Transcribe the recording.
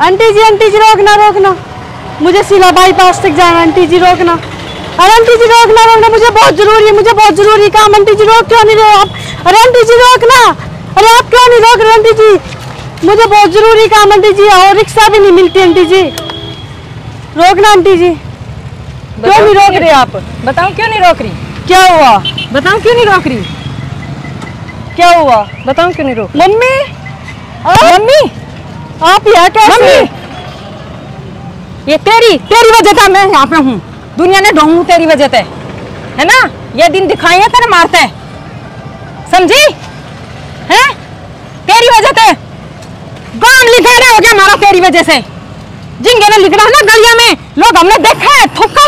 Aunty जी aunty जी रोकना रोकना। मुझे सिला बाईपास तक जाना आंटी जी रोकना। अरे आंटी जी रोकना रोकना मुझे बहुत ज़रूरी है मुझे बहुत ज़रूरी काम। आंटी जी रोक क्यों नहीं रहे आप? अरे आंटी जी रोकना। अरे आप क्यों नहीं रोक रहे आंटी जी? मुझे बहुत ज़रूरी काम आंटी जी और रिक्शा भी नहीं मिलती आंटी जी। रोकना आंटी जी। क्यों नहीं रोक रहे आप? बताओ क्यों नहीं रोक रही? क्या हुआ? बताओ क्यों नहीं रोक रही? क्या हुआ? बताओ क्यों नहीं रोक मम्मी? मम्मी? आप यहाँ कैसे ये तेरी तेरी वजह था मैं यहाँ पे हूँ। दुनिया ने ढोंगू तेरी वजह से। है ना? ये दिन दिखाई है तेरे मारते। समझी? है? तेरी वजह से। गाँव रहे हो गया हमारा तेरी वजह से। जिनके ने लिखना है ना गलिया में। लोग हमने देखा है थूका